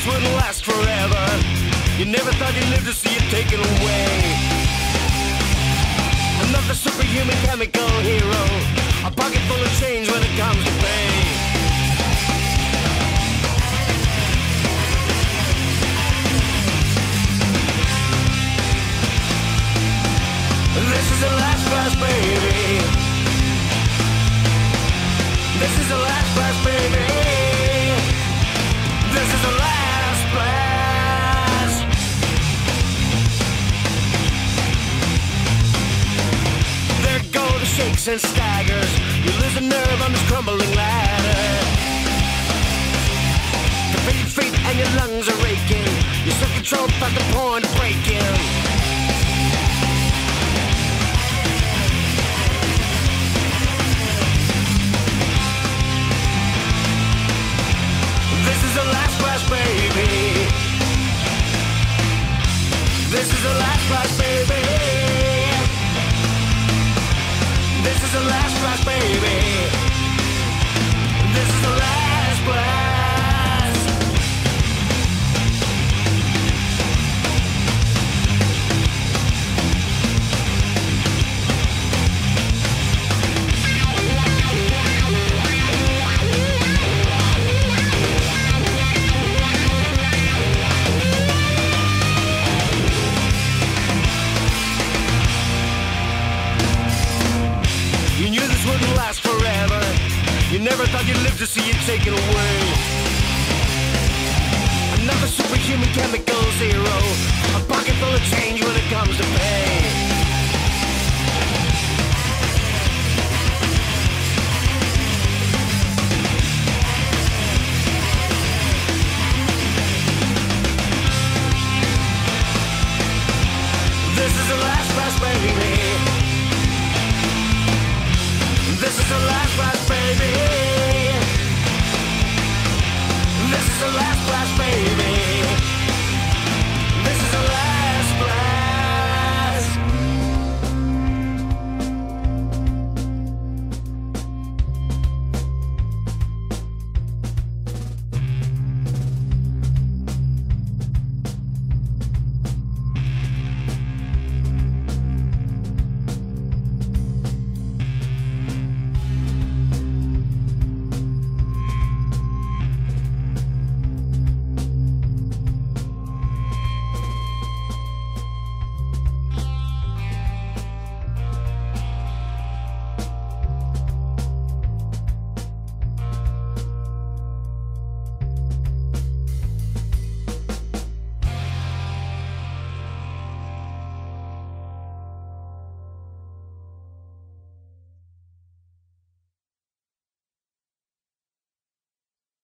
this wouldn't last forever. You never thought you'd live to see it taken away. Another superhuman chemical hero. A pocket full of change when it comes to pay. This is the last blast, baby. This is the last blast, shakes and staggers. You lose a nerve on this crumbling ladder. The faded feet and your lungs are raking. You're so controlled past the point of breaking. This is the last blast, baby. This is the last blast, baby. Baby. Never thought you'd live to see it taken away. Another superhuman chemical zero. A pocket full of change when it comes to pay. This is the last blast, baby.